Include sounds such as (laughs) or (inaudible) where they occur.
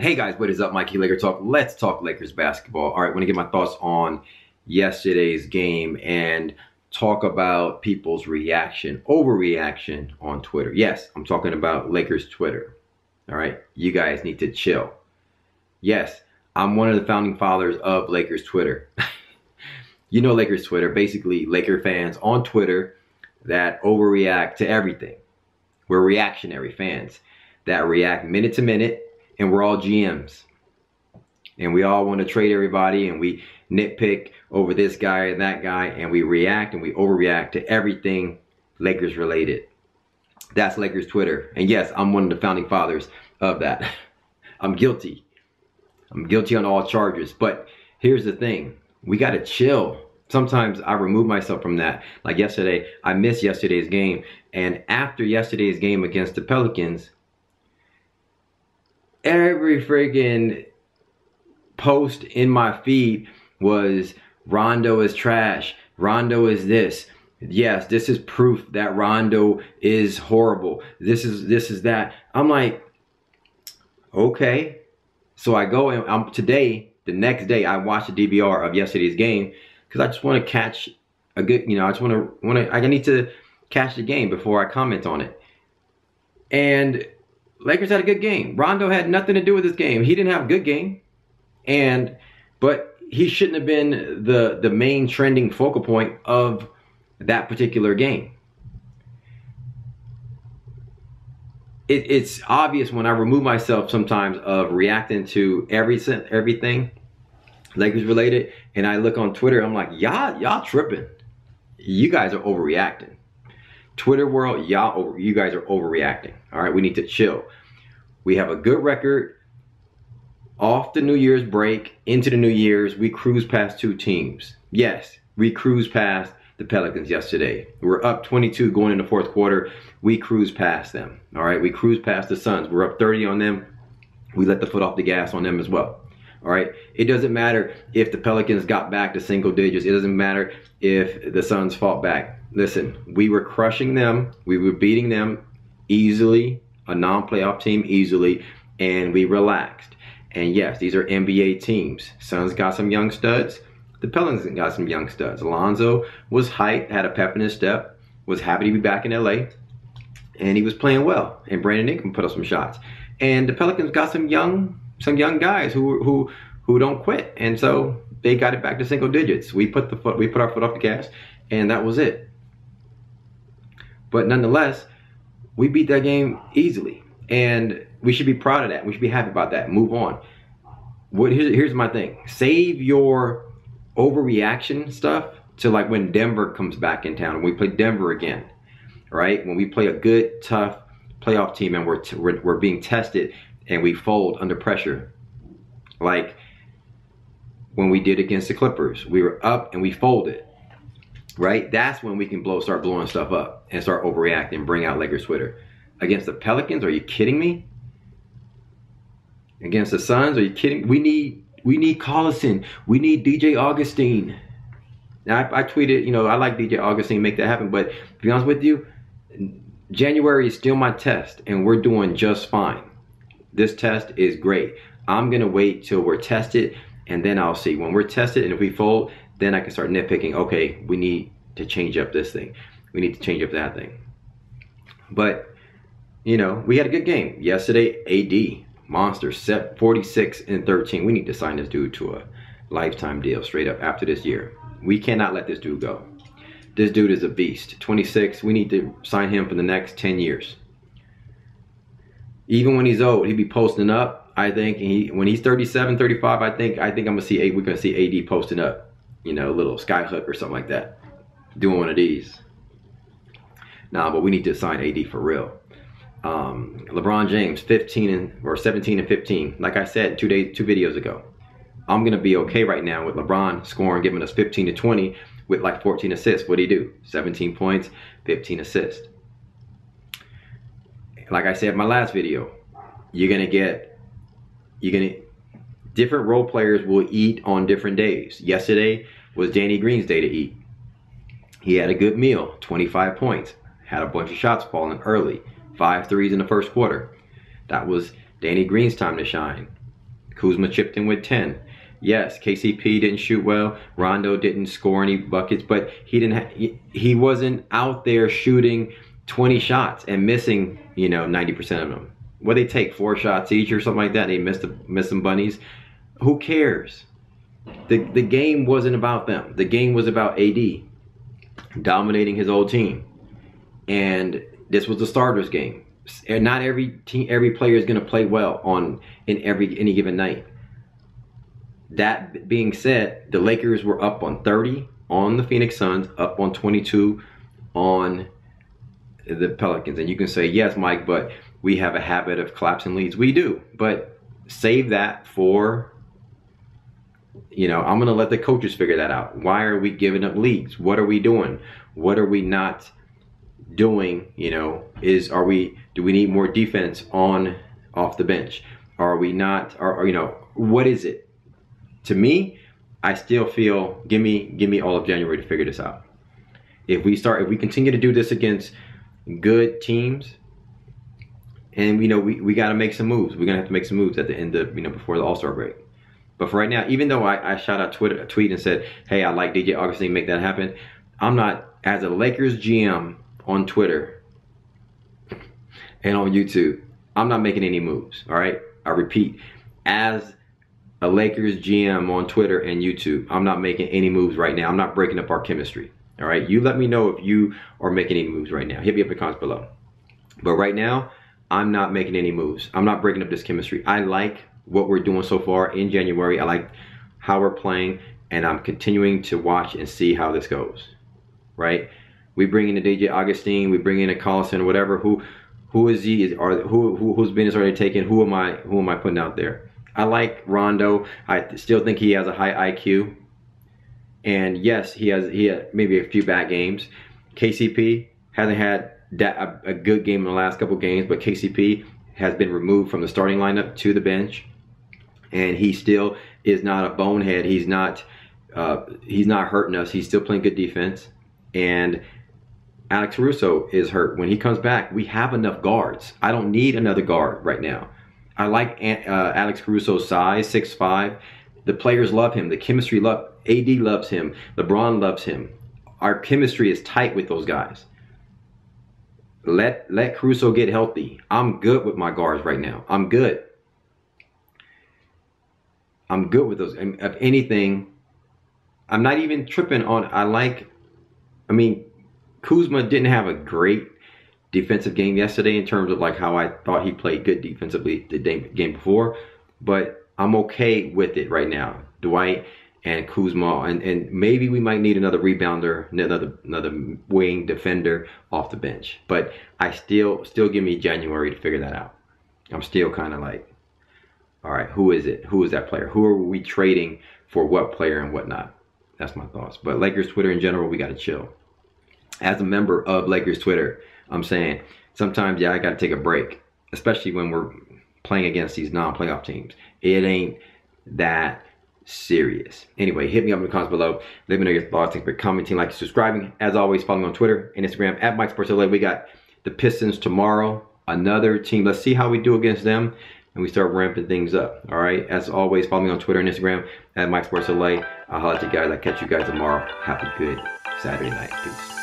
Hey guys, what is up? Mikey Laker Talk. Let's talk Lakers basketball. All right, want to get my thoughts on yesterday's game and talk about people's reaction, overreaction on Twitter. Yes, I'm talking about Lakers Twitter. All right, you guys need to chill. Yes, I'm one of the founding fathers of Lakers Twitter. (laughs) you know Lakers Twitter, basically Laker fans on Twitter that overreact to everything. We're reactionary fans that react minute to minute and we're all GMs. And we all want to trade everybody and we nitpick over this guy and that guy and we react and we overreact to everything Lakers related. That's Lakers Twitter. And yes, I'm one of the founding fathers of that. (laughs) I'm guilty. I'm guilty on all charges. But here's the thing. We got to chill. Sometimes I remove myself from that. Like yesterday, I missed yesterday's game. And after yesterday's game against the Pelicans, every freaking post in my feed was Rondo is trash. Rondo is this. Yes, this is proof that Rondo is horrible. This is this is that. I'm like, okay. So I go and I'm today, the next day, I watch the DVR of yesterday's game because I just want to catch a good, you know, I just want to want to I need to catch the game before I comment on it. And Lakers had a good game. Rondo had nothing to do with this game. He didn't have a good game. And but he shouldn't have been the the main trending focal point of that particular game. It, it's obvious when I remove myself sometimes of reacting to every everything Lakers related, and I look on Twitter. I'm like, y'all, y'all tripping. You guys are overreacting. Twitter world, y'all you guys are overreacting. All right, we need to chill. We have a good record off the New Year's break into the New Year's. We cruise past two teams. Yes, we cruise past the Pelicans yesterday. We're up 22 going in the fourth quarter. We cruise past them. All right, we cruise past the Suns. We're up 30 on them. We let the foot off the gas on them as well. All right. It doesn't matter if the Pelicans got back to single digits. It doesn't matter if the Suns fought back listen, we were crushing them. We were beating them easily, a non-playoff team easily, and we relaxed. And yes, these are NBA teams. Suns got some young studs. The Pelicans got some young studs. Alonzo was hyped, had a pep in his step, was happy to be back in LA, and he was playing well. And Brandon Ingram put up some shots. And the Pelicans got some young, some young guys who who who don't quit. And so they got it back to single digits. We put the foot, we put our foot off the gas, and that was it. But nonetheless, we beat that game easily. And we should be proud of that. We should be happy about that. Move on. What here's, here's my thing. Save your overreaction stuff to like when Denver comes back in town and we play Denver again. Right? When we play a good, tough playoff team and we're, we're, we're being tested and we fold under pressure. Like when we did against the Clippers. We were up and we folded right? That's when we can blow, start blowing stuff up and start overreacting, bring out Lakers Twitter. Against the Pelicans, are you kidding me? Against the Suns, are you kidding? We need we need Collison. We need DJ Augustin. Now I, I tweeted, you know, I like DJ Augustin, make that happen. But to be honest with you, January is still my test, and we're doing just fine. This test is great. I'm gonna wait till we're tested, and then I'll see. When we're tested, and if we fold, then I can start nitpicking, okay, we need to change up this thing. We need to change up that thing. But, you know, we had a good game. Yesterday, AD, monster, set 46 and 13. We need to sign this dude to a lifetime deal straight up after this year. We cannot let this dude go. This dude is a beast. 26, we need to sign him for the next 10 years. Even when he's old, he'd be posting up. I think he when he's 37, 35, I think I think I'm gonna see we're gonna see AD posting up you know, a little sky hook or something like that. Doing one of these. Nah, but we need to sign AD for real. Um, LeBron James, 15 and or 17 and 15. Like I said two days, two videos ago. I'm gonna be okay right now with LeBron scoring, giving us 15 to 20 with like 14 assists. What do he do? 17 points, 15 assists. Like I said in my last video, you're gonna get, you're gonna different role players will eat on different days. Yesterday was Danny Green's day to eat. He had a good meal, 25 points, had a bunch of shots falling early, five threes in the first quarter. That was Danny Green's time to shine. Kuzma chipped in with 10. Yes, KCP didn't shoot well. Rondo didn't score any buckets, but he didn't. He, he wasn't out there shooting 20 shots and missing, you know, 90% of them. What they take four shots each or something like that. They missed the, some bunnies. Who cares? The the game wasn't about them. The game was about AD dominating his old team, and this was the starters game. And not every team, every player is going to play well on in every any given night. That being said, the Lakers were up on 30 on the Phoenix Suns, up on 22 on the Pelicans. And you can say, yes, Mike, but we have a habit of collapsing leads. We do. But save that for, you know, I'm going to let the coaches figure that out. Why are we giving up leads? What are we doing? What are we not doing? You know, is, are we, do we need more defense on, off the bench? Are we not, or you know, what is it? to me, I still feel give me give me all of January to figure this out. If we start if we continue to do this against good teams, and you know we, we got to make some moves. We're gonna have to make some moves at the end of you know before the All Star break. But for right now, even though I, I shot out Twitter a tweet and said, "Hey, I like DJ Augustin, make that happen," I'm not as a Lakers GM on Twitter and on YouTube. I'm not making any moves. All right, I repeat, as a Lakers GM on Twitter and YouTube. I'm not making any moves right now. I'm not breaking up our chemistry. All right. You let me know if you are making any moves right now. Hit me up in the comments below. But right now, I'm not making any moves. I'm not breaking up this chemistry. I like what we're doing so far in January. I like how we're playing, and I'm continuing to watch and see how this goes. Right? We bring in a DJ Augustin, we bring in a Collison, whatever. Who who is he? Is are who, who business are they taking? Who am I? Who am I putting out there? I like Rondo. I still think he has a high IQ. And yes, he has he had maybe a few bad games. KCP hasn't had that, a, good game in the last couple games, but KCP has been removed from the starting lineup to the bench, and he still is not a bonehead. He's not uh, he's not hurting us. He's still playing good defense, and Alex Caruso is hurt. When he comes back, we have enough guards. I don't need another guard right now. I like uh, Alex Caruso's size, six five. The players love him. The chemistry love. AD loves him. LeBron loves him. Our chemistry is tight with those guys. Let let Caruso get healthy. I'm good with my guards right now. I'm good. I'm good with those. Um, if anything, I'm not even tripping on. I like. I mean, Kuzma didn't have a great defensive game yesterday in terms of like how I thought he played good defensively the game before, but I'm okay with it right now. Dwight and Kuzma, and, and maybe we might need another rebounder, another another wing defender off the bench. But I still still give me January to figure that out. I'm still kind of like, all right, who is it? Who is that player? Who are we trading for what player and whatnot? That's my thoughts. But Lakers Twitter in general, we got to chill. As a member of Lakers Twitter, I'm saying sometimes, yeah, I got to take a break, especially when we're playing against these non-playoff teams. It ain't that serious. Anyway, hit me up in the comments below. Let me know your thoughts. Thanks for commenting, like, subscribing. As always, follow me on Twitter and Instagram at Mike Sports LA. We got the Pistons tomorrow. Another team. Let's see how we do against them. And we start ramping things up. All right. As always, follow me on Twitter and Instagram at Mike Sports LA. I'll holler at you guys. I'll catch you guys tomorrow. Have a good Saturday night. Peace.